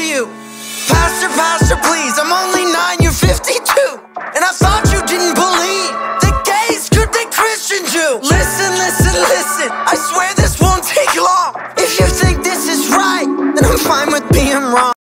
to you. Pastor, pastor, please, I'm only 9, you're 52. And I thought you didn't believe that gays could be Christian Jew. Listen, listen, listen, I swear this won't take long. If you think this is right, then I'm fine with being wrong.